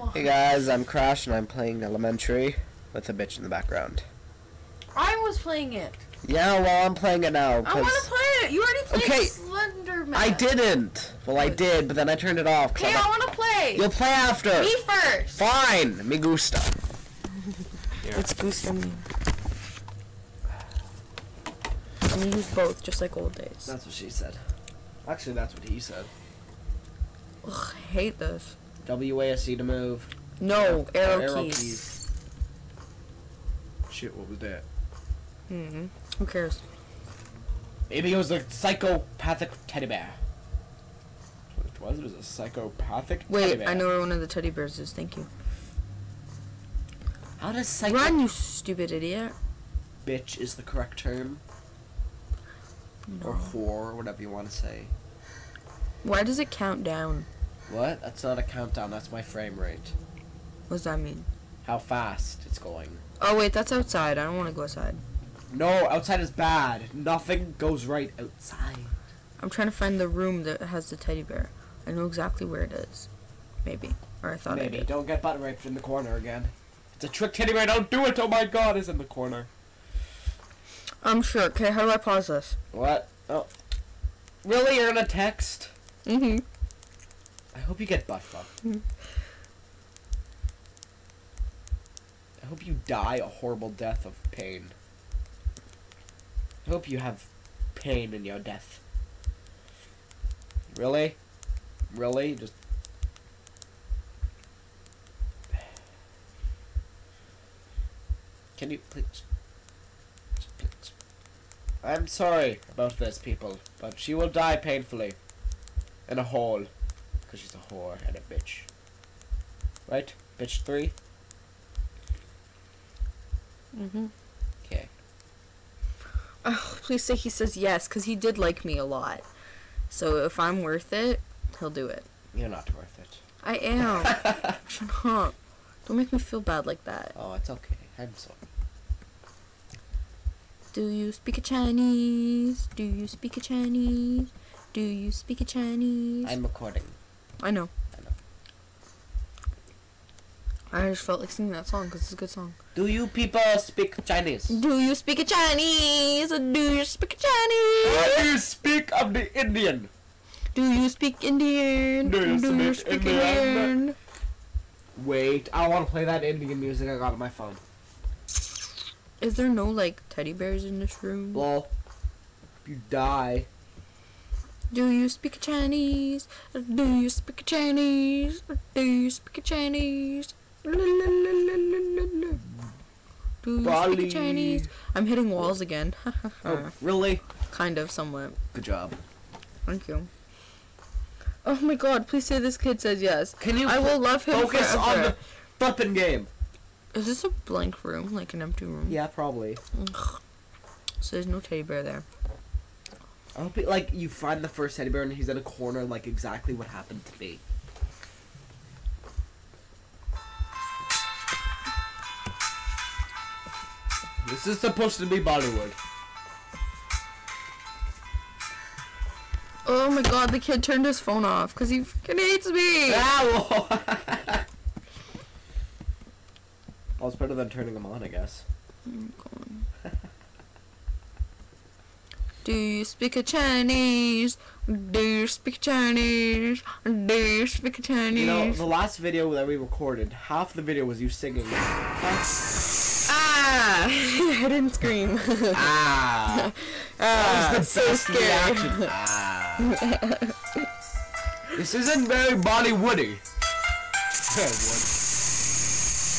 Come. Hey guys, I'm Crash and I'm playing Elementary with a bitch in the background. I was playing it. Yeah, well, I'm playing it now. I want 'cause to play it. You already played Okay. Slender Man. I didn't. Well, I did, but then I turned it off. Okay, I'm I want to play. You'll play after. Me first. Fine, me gusta. It's Gusta me. And you use both, just like old days. That's what she said. Actually, that's what he said. Ugh, I hate this. WASD to move. No, arrow, Arrow keys. keys. Shit, what was that? Mm hmm. Who cares? Maybe it was a psychopathic teddy bear. What it was? It was a psychopathic teddy Wait. I know where one of the teddy bears is. Thank you. How does psycho... Run, you stupid idiot. Bitch is the correct term. Or No. whore, whatever you want to say. Why does it count down? What? That's not a countdown, that's my frame rate. What does that mean? How fast it's going. Oh wait, that's outside. I don't want to go outside. No, outside is bad. Nothing goes right outside. I'm trying to find the room that has the teddy bear. I know exactly where it is. Maybe. Or I thought I Maybe. did. Don't get butt raped in the corner again. It's a trick teddy bear, don't do it! Oh my god, it's in the corner. I'm sure. Okay, how do I pause this? What? Oh. Really? You're gonna text? Mm-hmm. I hope you get butt fucked. I hope you die a horrible death of pain. I hope you have pain in your death. Really? Really? Just. Can you please? please. I'm sorry about this, people, but she will die painfully. In a hole. Because she's a whore and a bitch. Right? Bitch 3? Mm-hmm. Okay. Oh, please say he says yes, because he did like me a lot. So if I'm worth it, he'll do it. You're not worth it. I am. Shut up. Don't make me feel bad like that. oh, it's okay. I'm sorry. Do you speak a Chinese? Do you speak a Chinese? Do you speak a Chinese? I'm recording. I know. I know. I just felt like singing that song because it's a good song. Do you people speak Chinese? Do you speak a Chinese? Do you speak Chinese? do you speak of the Indian? Do you speak Indian? Do you speak Indian? Indian? Wait, I want to play that Indian music I got on my phone. Is there no like teddy bears in this room? Well, you die. Do you speak Chinese? Do you speak Chinese? Do you speak Chinese? La, la, la. Do you Bali. speak Chinese? I'm hitting walls again. Oh, really? kind of, somewhat. Good job. Thank you. Oh my god, please say this kid says yes. Can you I will love him focus on the flipping game? Is this a blank room? Like an empty room? Yeah, probably. Ugh. So there's no teddy bear there. I hope it, like you find the first teddy bear and he's in a corner, like exactly what happened to me. This is supposed to be Bollywood. Oh my god, the kid turned his phone off because he freaking hates me. Ow! well, it's better than turning them on, I guess. Oh Do you speak Chinese? Do you speak Chinese? Do you speak a Chinese? You know, the last video that we recorded, half the video was you singing. ah! I didn't scream. ah! ah, That was the so scary. reaction. Ah. this isn't very Bollywoody.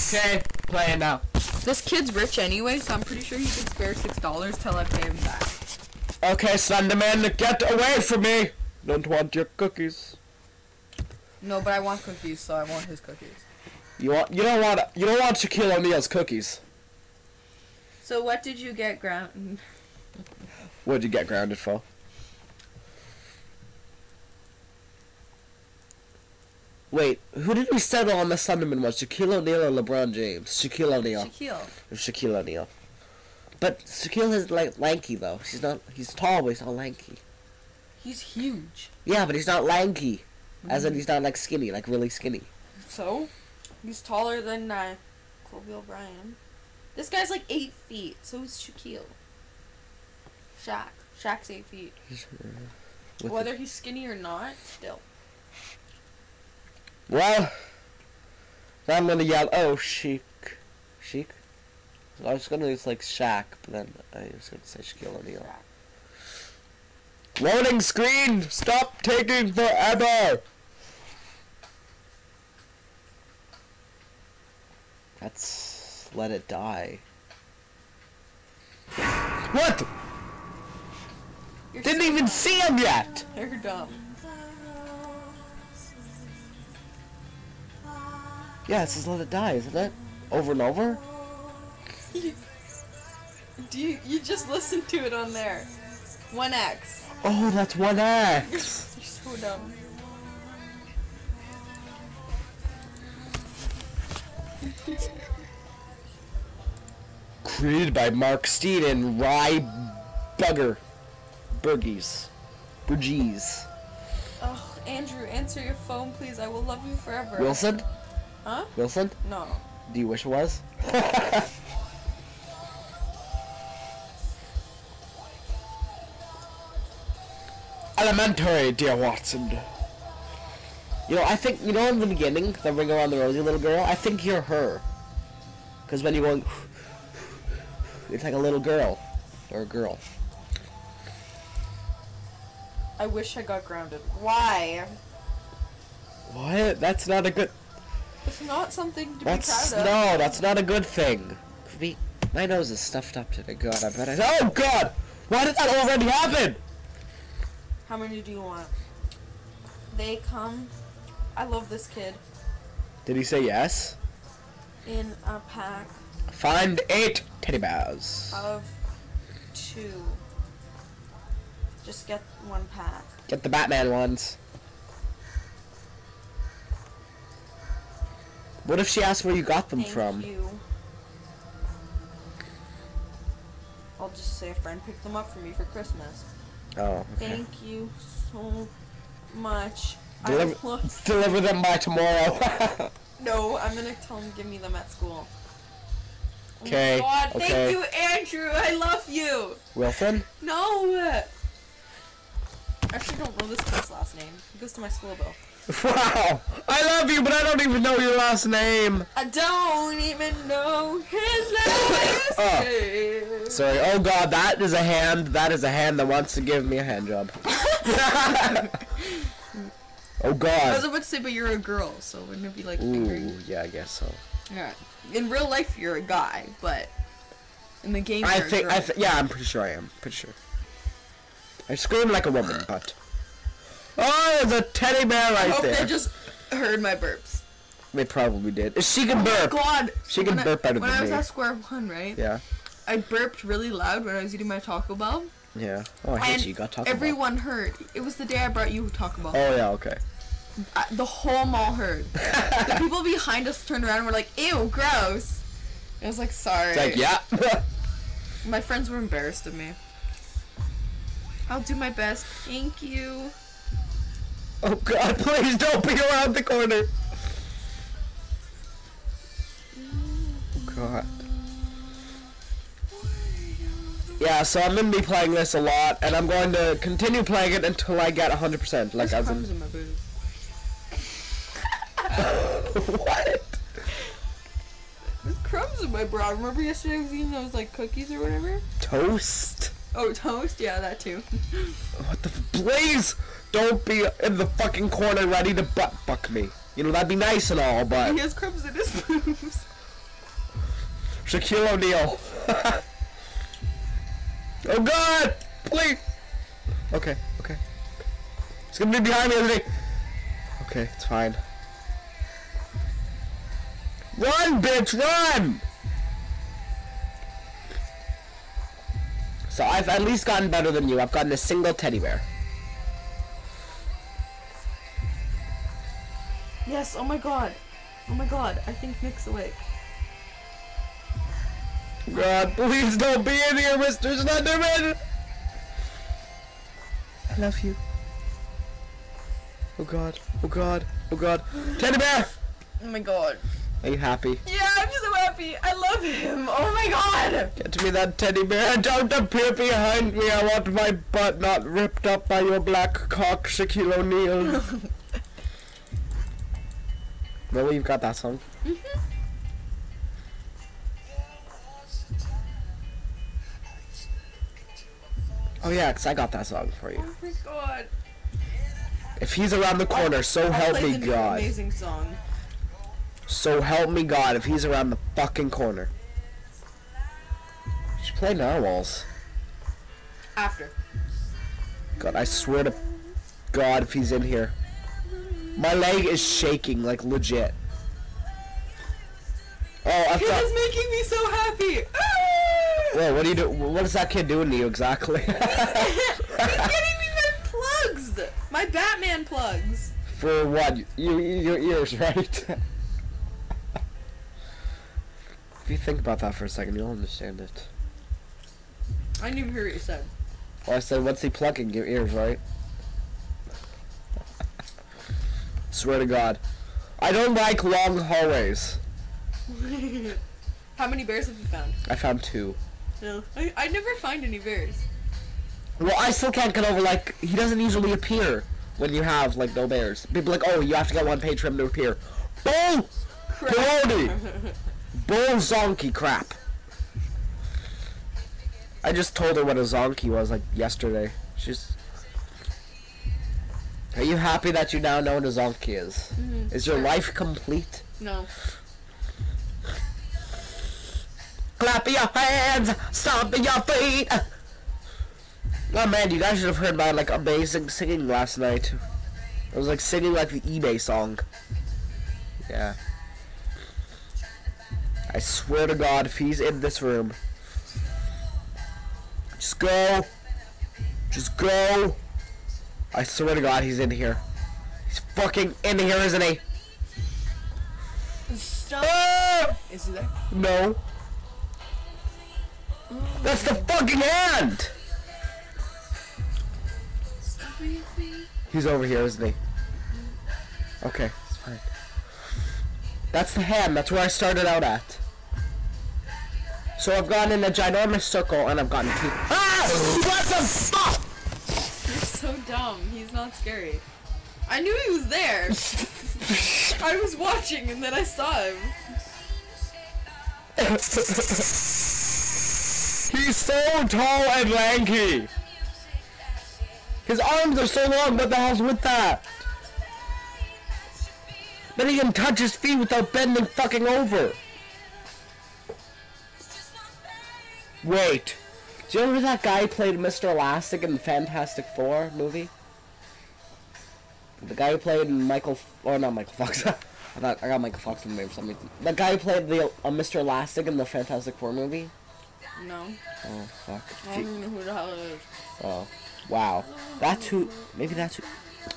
Okay, play it now. This kid's rich anyway, so I'm pretty sure he can spare six dollars till I pay him back. Okay, Slenderman, get away from me! Don't want your cookies. No, but I want cookies, so I want his cookies. You want? You don't want? You don't want Shaquille O'Neal's cookies. So what did you get, grounded? What'd you get grounded for? Wait, who did we settle on the Slenderman was? Shaquille O'Neal or LeBron James? Shaquille O'Neal. Shaquille. Shaquille O'Neal. But Shaquille is like lanky though. He's not. He's tall, but he's not lanky. He's huge. Yeah, but he's not lanky. As in, he's not like skinny, like really skinny. So? He's taller than uh, Colby O'Brien. This guy's like eight feet, so is Shaquille. Shaq. Shaq's eight feet. With Whether he's skinny or not, still. Well, I'm gonna yell, oh, Sheik. Sheik? I was gonna use like Shaq, but then I was gonna say Shaquille O'Neal. Loading screen! Stop taking forever! Let's let it die. What? You're Didn't even dumb. see him yet! You're dumb. Yeah, it says let it die, isn't it? Over and over? Do you you just listen to it on there? One X. Oh, that's 1X! you're so dumb. Created by Mark Steed and Rye Bugger. Burgies. Burgies. Oh, Andrew, answer your phone, please. I will love you forever. Wilson? Huh? Wilson? No. Do you wish it was? Elementary, dear Watson. You know, I think, you know in the beginning, the ring around the rosy little girl, I think you're her. Because when you're going, it's like a little girl. Or a girl. I wish I got grounded. Why? What? That's not a good, It's not something to that's, be proud of. no, that's not a good thing. Me- My nose is stuffed up today. God, I bet I, oh God! Why did that already happen? How many do you want? They come. I love this kid. Did he say yes? In a pack Find eight teddy bears. of two. Just get one pack. Get the Batman ones. What if she asks where you got them Thank from? you. I'll just say a friend picked them up for me for Christmas. Oh, okay. Thank you so much. Deliver, deliver them by tomorrow. No, I'm gonna tell him give me them at school. Oh God, okay. thank you, Andrew. I love you. Wilson? No. I actually don't know this kid's last name. He goes to my school though. Wow! I love you, but I don't even know your last name. I don't even know his last Oh. name. Sorry. Oh God, that is a hand. That is a hand that wants to give me a hand job. oh I was God. about to say, but you're a girl, so wouldn't it be like Ooh, fingering? yeah, I guess so. Yeah. In real life, you're a guy, but in the game, I think. I th- yeah, I'm pretty sure I am. Pretty sure. I scream like a woman, but. Oh, there's a teddy bear I right hope there. they just heard my burps. They probably did. She can Oh burp. God. She can When I- burp better When than I was me. at Square One, right? Yeah. I burped really loud when I was eating my Taco Bell. Yeah. Oh, I hate And you. You got Taco Bell. Everyone heard. It was the day I brought you Taco Bell. Oh yeah. Okay. I, the whole mall heard. the people behind us turned around and were like, "Ew, gross." I was like, "Sorry." It's like yeah. My friends were embarrassed of me. I'll do my best. Thank you. Oh God! Please don't be around the corner. Oh God. Yeah, so I'm gonna be playing this a lot, and I'm going to continue playing it until I get 100%. Like, There's as crumbs in. in my boob. what? There's crumbs in my bra. Remember yesterday I was eating those like cookies or whatever? Toast? Oh, toast. Yeah, that too. What the? F- please don't be in the fucking corner ready to butt fuck me. You know that'd be nice and all, but... he has crumbs in his boobs. Shaquille O'Neal. Oh. oh God! Please. Okay. Okay. It's gonna be behind me, everything. Okay, it's fine. Run, bitch, run! So I've at least gotten better than you. I've gotten a single teddy bear. Yes. Oh my god. Oh my god. I think Nick's awake. God, please don't be in here, Mr. Slenderman! I love you. Oh god, oh god, oh god. Teddy bear! Oh my god. Are you happy? Yeah, I'm so happy. I love him. Oh my god. Get me that teddy bear. Don't appear behind me. I want my butt not ripped up by your black cock, Shaquille O'Neal. really, you've got that song? Mm-hmm. Oh yeah, 'cause I got that song for you. Oh my god. If he's around the corner, so help me God. Amazing song. So help me God if he's around the fucking corner. You should play Narwhals. After. God, I swear to God if he's in here. My leg is shaking, like legit. Oh, It got. is making me so happy. Ah! Whoa, what do you do? What is that kid doing to you exactly? He's getting me my plugs. My Batman plugs. For what? You, your ears, right? if you think about that for a second, you'll understand it. I didn't even hear what you said. Well, I said, what's he plugging? Your ears, right? Swear to God. I don't like long hallways. How many bears have you found? I found two. No. I, I never find any bears. Well, I still can't get over, like, he doesn't usually appear when you have, like, no bears. People like, oh, you have to get one page for him to appear. Bull! Baloney! Bull zonky crap. I just told her what a zonky was, like, yesterday. She's... Are you happy that you now know what a zonky is? Mhm. Is your life complete? No. Clap your hands, stomp your feet. Oh man, you guys should have heard my like amazing singing last night. I was like singing like the eBay song. Yeah. I swear to God, if he's in this room, just go. Just go. I swear to God, he's in here. He's fucking in here, isn't he? Stop. Ah! Is he there? No. That's the fucking hand! He's over here, isn't he? Okay, it's fine. That's the ham. that's where I started out at. So I've gone in a ginormous circle and I've gotten two. Ah! What the fuck? You're so dumb. He's not scary. I knew he was there. I was watching and then I saw him. He's so tall and lanky. His arms are so long, what the hell's with that? Then he can touch his feet without bending fucking over. Wait. Do you remember that guy who played Mr. Elastic in the Fantastic Four movie? The guy who played Michael, F- or not Michael Fox. I thought I got Michael Fox in the name for some reason. The guy who played the uh, Mr. Elastic in the Fantastic Four movie. No. Oh fuck. I don't even know who the hell it is. Oh, wow. That's who. Maybe that's who.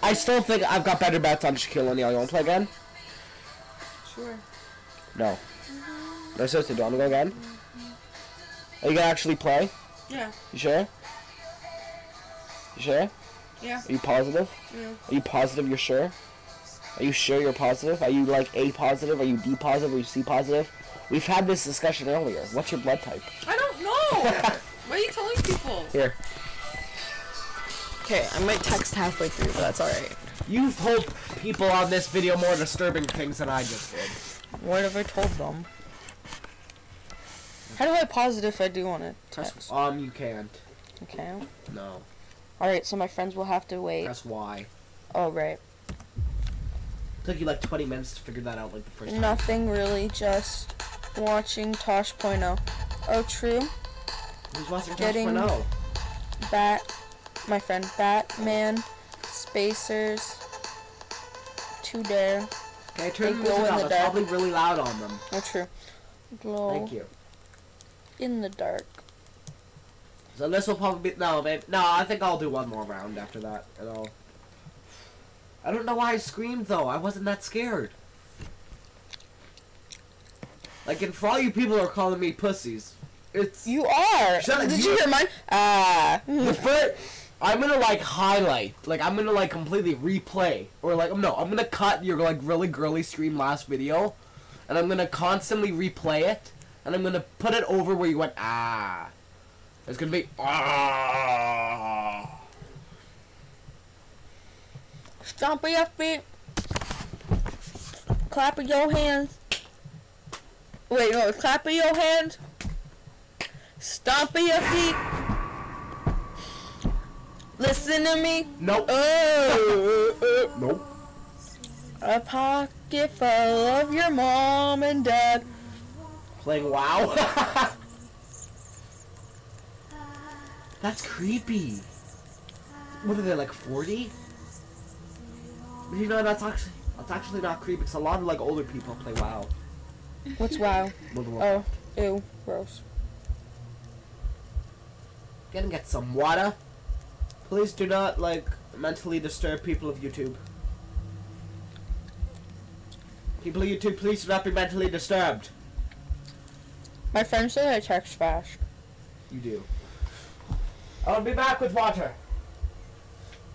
I still think I've got better bets on Shaquille O'Neal. You want to play again? Sure. No. No, seriously, do you want to go again? Mm-hmm. Are you gonna actually play? Yeah. You sure? You sure? Yeah. Are you positive? Yeah. Are you positive you're sure? Are you sure you're positive? Are you like A positive? Are you D positive? Are you C positive? We've had this discussion earlier. What's your blood type? I don't know. Why are you telling people? Here. Okay, I might text halfway through, but that's alright. You've told people on this video more disturbing things than I just did. What have I told them? How do I pause it if I do want to text? Um, you can't. Okay. No. Alright, so my friends will have to wait. That's why. Oh, right. Took you like 20 minutes to figure that out like the first time. Nothing really, just watching Tosh.0. Oh, true. Who's watching Getting- 2.0? Bat, my friend Batman, Spacers, Two Dare. Okay, turn the music the It's dark. probably really loud on them. Oh, true. Glow Thank you. in the dark. So this will probably be no, babe. No, I think I'll do one more round after that, and I'll. I don't know why I screamed though. I wasn't that scared. Like, and for all you people who are calling me pussies, it's You are. Shut Did you- you hear mine? Ah. the first. I'm gonna like highlight, like I'm gonna like completely replay, or like no, I'm gonna cut your like really girly scream last video, and I'm gonna constantly replay it, and I'm gonna put it over where you went ah. It's gonna be ah. Stomp your feet. Clap your hands. Wait, no, clap your hands. Stomp your feet. Listen to me. Nope. Oh, Nope. a pocket full of your mom and dad. Playing WoW. That's creepy. What are they like forty? You know that's actually that's actually not creepy. Because a lot of like older people play WoW. What's wow? World of Warcraft. Oh, ew, gross. Get and get some water. Please do not like mentally disturb people of YouTube. People of YouTube, please do not be mentally disturbed. My friend said I text fast. You do. I'll be back with water.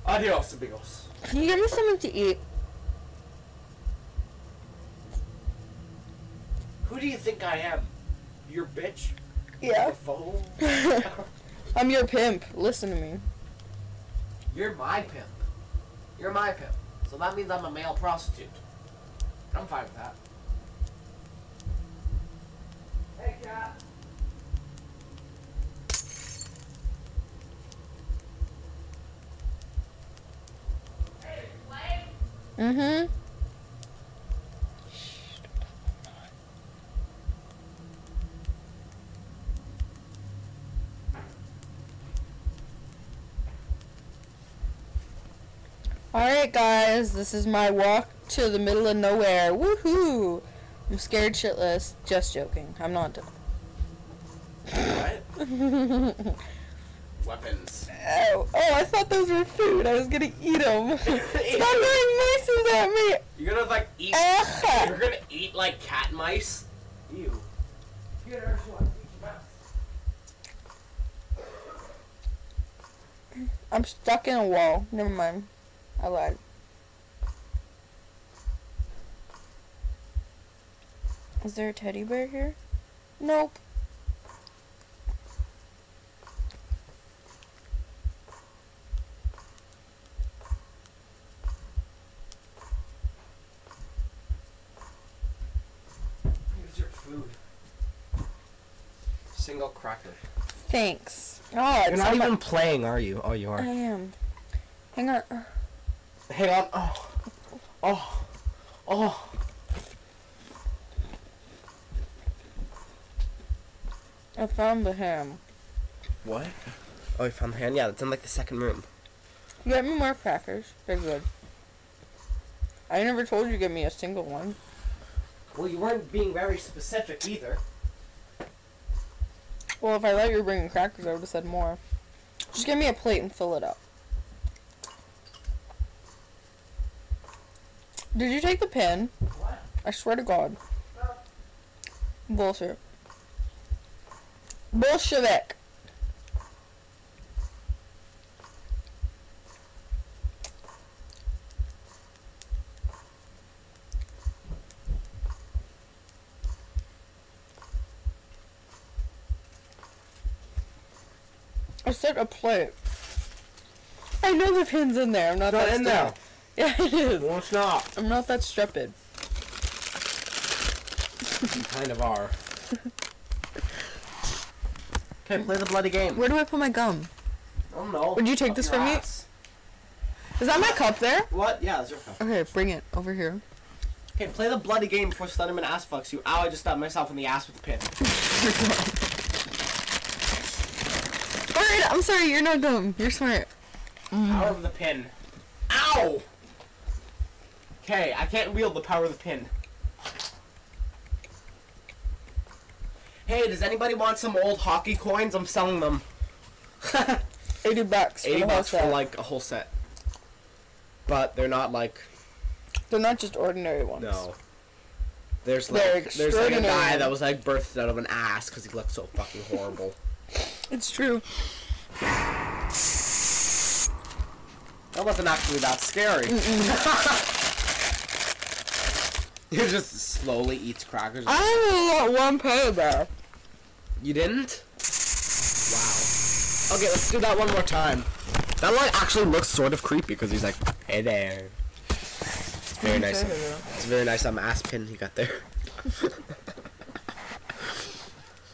Adios, amigos. Can you give me something to eat? Who do you think I am? Your bitch? Yeah. Your? I'm your pimp. Listen to me. You're my pimp. You're my pimp. So that means I'm a male prostitute. I'm fine with that. Hey, cat. Mm-hmm. Alright guys, this is my walk to the middle of nowhere. Woohoo! I'm scared shitless. Just joking. I'm not. What? Weapons. oh, oh, I thought those were food. I was gonna eat them. Stop throwing mices at me! You're gonna like eat. You're gonna eat like cat mice. Ew. Get your mouse. I'm stuck in a wall. Never mind. I lied. Is there a teddy bear here? Nope. Here's your food. Single cracker. Thanks. Oh, You're not even playing, are you? Oh, you are. I am. Hang on. Hang on. Oh. Oh. Oh. I found the ham. What? Oh, you found the ham? Yeah, it's in like the second room. You got me more crackers. They're good. I never told you to give me a single one. Well, you weren't being very specific either. Well, if I thought you were bringing crackers, I would have said more. Just give me a plate and fill it up. Did you take the pen? What? I swear to God. Bullshit. Bolshevik. I said a plate. I know the pin's in there. I'm not not that in there. Yeah, it is. Well, it's not. I'm not that stupid. You kind of are. Okay, play the bloody game. Where do I put my gum? I don't know. Would you take Up this from me? Is that my cup there? What? Yeah, that's your cup. Okay, bring it over here. Okay, play the bloody game before Slenderman ass fucks you. Ow, I just stabbed myself in the ass with a pin. Alright, I'm sorry, you're not dumb. You're smart. Power of the pin. Ow! Okay, I can't wield the power of the pin. Hey, does anybody want some old hockey coins? I'm selling them. 80 bucks. For 80 the whole bucks for like a whole set. But they're not like They're not just ordinary ones. no. There's like there's like a guy that was like birthed out of an ass because he looked so fucking horrible. It's true. That wasn't actually that scary. He just slowly eats crackers. I only got one Panda Bear. You didn't? Wow. Okay, let's do that one more time. That like actually looks sort of creepy because he's like, hey there. It's very nice. It's very nice um ass pin he got there.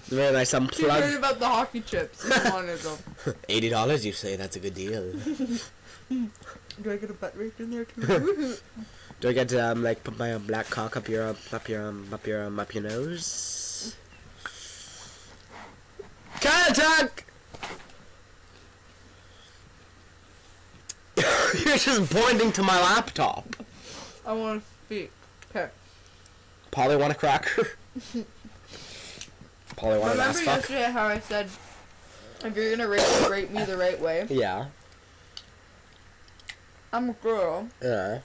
Very nice um He heard plug. about the hockey chips. He wanted them. Eighty dollars, you say? That's a good deal. Do I get a butt rake in there too? Do I get to um like put my um, black cock up your um, up your um, up your um, up your nose? Cat attack! You're just pointing to my laptop. I want to speak. Okay. Polly want a cracker? Polly want an ass Remember yesterday how I said, if you're gonna rape, rate me the right way, Yeah. I'm a girl, Yeah.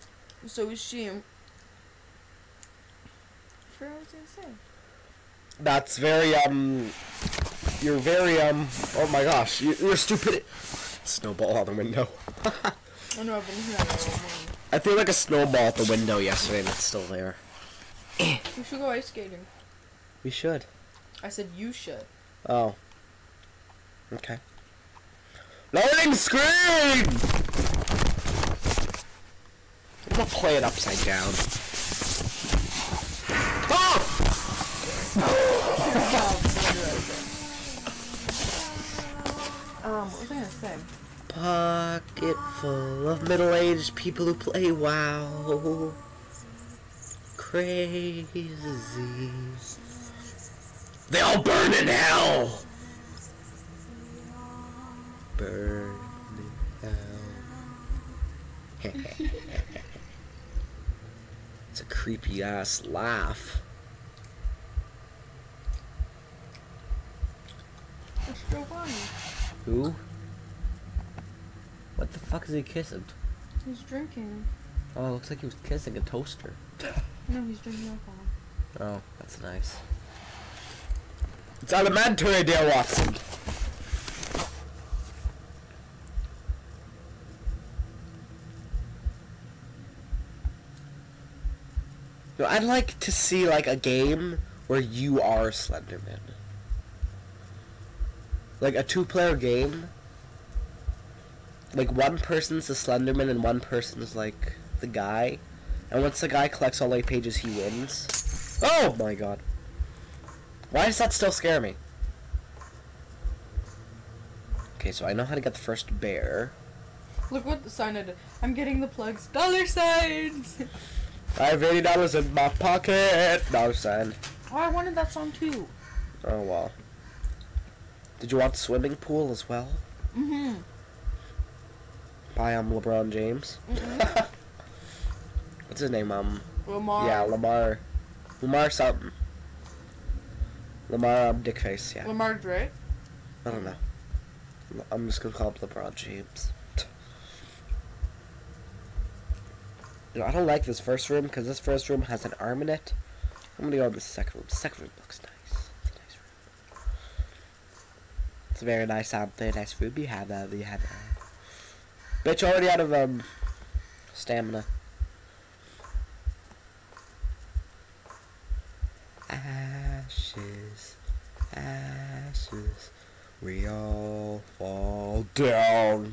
So is she. I forgot what I was gonna say. That's very um. You're very um. Oh my gosh, you, you're stupid. Snowball out the window. I know I've been hearing that all morning. I threw like a snowball at the window yesterday and it's still there. We should go ice skating. We should. I said you should. Oh. Okay. Loading screen! Gonna play it upside down. Oh! Um, what was I gonna say? Pocket full of middle-aged people who play WoW. Crazy. They all burn in hell. Burn in hell. it's a creepy ass laugh. It's Giovanni. Who? What the fuck is he kissing? He's drinking. Oh, it looks like he was kissing a toaster. No, he's drinking alcohol. Oh, that's nice. It's elementary, dear Watson. No, I'd like to see like a game where you are Slenderman. Like a two-player game. Like one person's the Slenderman and one person's like the guy. And once the guy collects all eight pages, he wins. Oh my god. Why does that still scare me? Okay, so I know how to get the first bear. Look what the sign I did. I'm getting the plugs. Dollar signs! I have eighty dollars in my pocket. Dollar sign. Oh, I wanted that song too. Oh well. Did you want the swimming pool as well? Mm-hmm. By um LeBron James. mm What's his name? Um. Lamar. Yeah, Lamar. Lamar something. Lamar um Dickface. Yeah. Lamar Drake. I don't know. I'm just gonna call him LeBron James. You know, I don't like this first room because this first room has an arm in it. I'm gonna go in the second room. Second room looks nice. It's a nice room. It's a very nice, um, very nice room. You have, that, you have, that. bitch already out of, um, stamina. Ashes, ashes, we all fall down.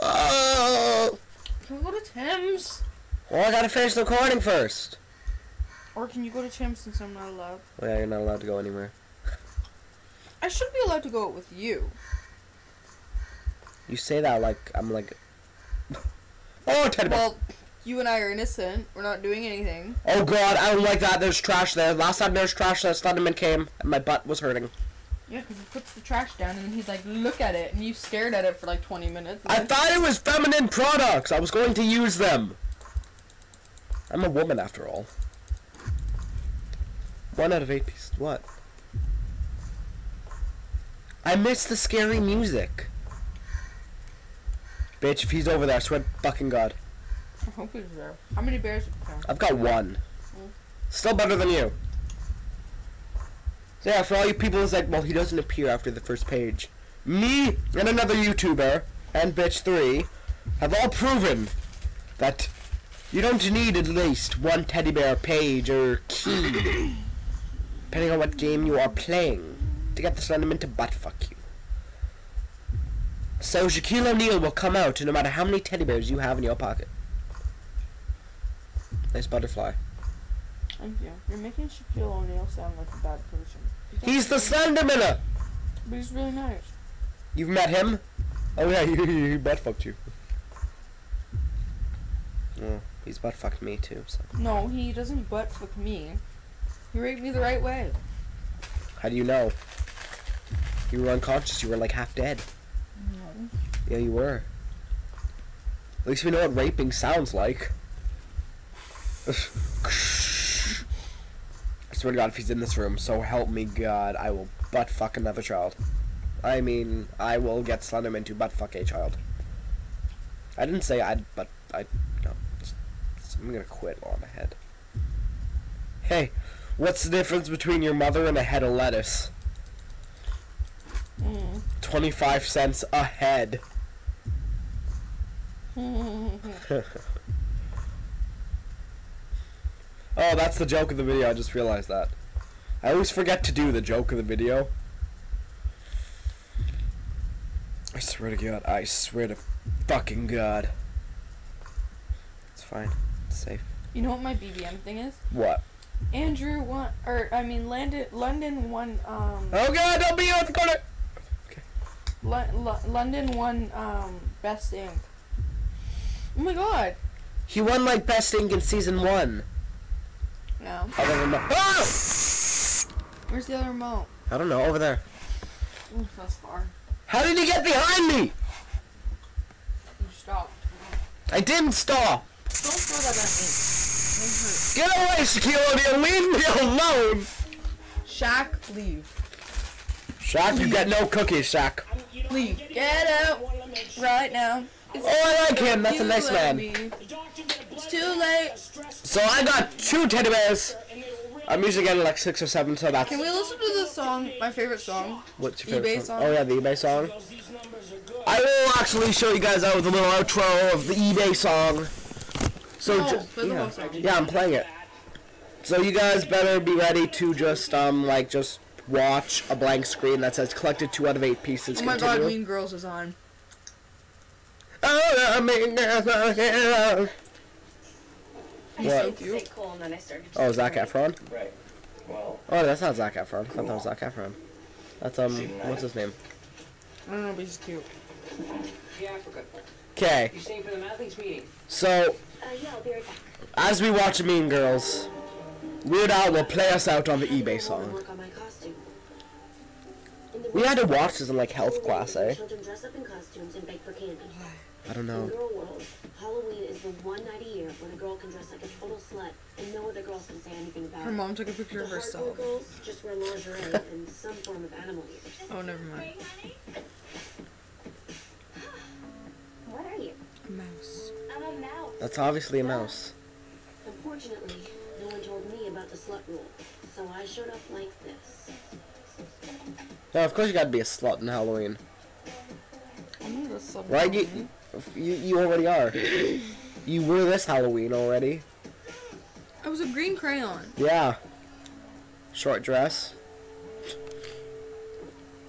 Oh! Can we go to Tim's? Well, I gotta finish the recording first. Or can you go to Tim's since I'm not allowed? Well, yeah, you're not allowed to go anywhere. I should be allowed to go with you. You say that like I'm like. Oh, Teddy bear. Well, you and I are innocent. We're not doing anything. Oh god, I don't like that. There's trash there. Last time there was trash there, Slenderman came and my butt was hurting. Yeah, because he puts the trash down and then he's like, look at it. And you stared at it for like 20 minutes. I thought it was feminine products. I was going to use them. I'm a woman after all. One out of eight pieces. What? I miss the scary music. Bitch, if he's over there, I swear to fucking God. I hope he's there. How many bears have you found? I've got one. Mm. Still better than you. So yeah, for all you people who's like, well, he doesn't appear after the first page. me and another YouTuber and bitch three have all proven that you don't need at least one teddy bear page or key, depending on what game you are playing, to get the Slenderman to buttfuck you. So Shaquille O'Neal will come out no matter how many teddy bears you have in your pocket. Nice butterfly. Thank you. You're making Shaquille O'Neal sound like a bad person. He's the Slenderman! But he's really nice. You've met him? Oh yeah, he, he, he butt fucked you. Oh, he's butt fucked me too. So No, he doesn't butt fuck me. He raped me the right way. how do you know? You were unconscious. You were like half dead. No. Yeah, you were. At least we know what raping sounds like. I swear to God, if he's in this room, so help me God, I will butt fuck another child. I mean, I will get Slenderman to butt fuck a child. I didn't say I'd, but I. I'm gonna quit while I'm ahead. Hey, what's the difference between your mother and a head of lettuce? Mm. 25 cents a head. Oh, that's the joke of the video. I just realized that. I always forget to do the joke of the video. I swear to God. I swear to fucking God. It's fine. Safe. you know what my BBM thing is? What? Andrew won, or I mean, Landon, London won. Um, Oh God! Don't be out the corner. Lo- Lo- London won um, best ink. Oh my god! He won like best ink in season one. No. Other the- Ah! Where's the other remote? I don't know. Over there. Ooh, that's far. How did he get behind me? You stopped. I didn't stop. Don't throw that at me. Get away, Shaquille O'Neal. Leave me alone. Shaq, leave. Shaq, you get no cookies, Shaq. Leave. Get out right now. It's Oh, I like him. That's a nice man. me. It's too late. So I got two teddy bears. I'm usually getting like six or seven, so that's. Can we listen to the song, my favorite song? What's your favorite eBay song? song? Oh yeah, the eBay song. I will actually show you guys out with a little outro of the eBay song. So No, ju- play the yeah. whole song. yeah, I'm playing it. So you guys better be ready to just um like just watch a blank screen that says collected two out of eight pieces. Oh my Continue. god, Mean Girls is on. Oh, I mean, yeah. He's so What? cute. Cool, and then I started Oh, Zac Efron. Right. Well, Oh, that's not Zac Efron. I thought that was Zac Efron. That's um, what's his name? I don't know, but he's cute. Yeah, Africa. Okay, You staying for the athletes meeting? so Uh, yeah, I'll be right back. as we watch Mean Girls, Weird Al will play us out on the eBay song. Work on my costume. In the We had to watch this in like health class, eh? Children dress up in costumes and beg for candy. I don't In know. girl world, Halloween is the one night a year when a girl can dress like a total slut and no other girls can say anything about Her it. mom took a picture The of herself. girls just wear lingerie and some form of animal ears. Oh, never mind. What are you? A mouse. I'm a mouse. That's obviously a mouse. Unfortunately, no one told me about the slut rule, so I showed up like this. No, of course you gotta be a slut in Halloween. I'm gonna sub Right? You, you, you already are. You were this Halloween already. I was a green crayon. Yeah. Short dress.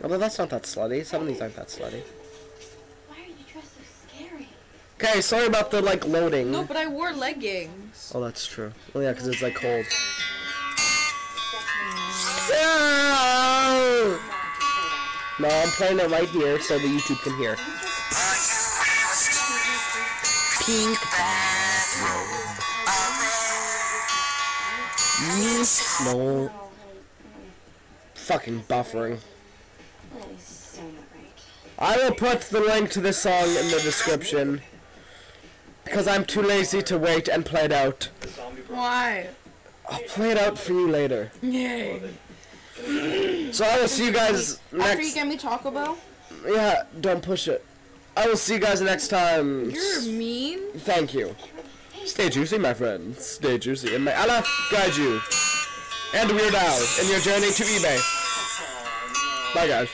Although that's not that slutty. Some of these aren't that slutty. Why are you dressed so scary? Okay, sorry about the like loading. No, but I wore leggings. Oh, that's true. Well, yeah, because it's like cold. No! No, I'm playing it right here so the YouTube can hear. Pink. No. Fucking buffering. That is so not right. I will put the link to this song in the description. Because I'm too lazy to wait and play it out. Why? I'll play it out for you later. Yay. So I will see you guys next. After you get me Taco Bell, Yeah, don't push it. I will see you guys next time. you're mean. Thank you. Stay juicy, my friends. Stay juicy. And may Allah guide you. And Weird Al in your journey to eBay. Bye, guys.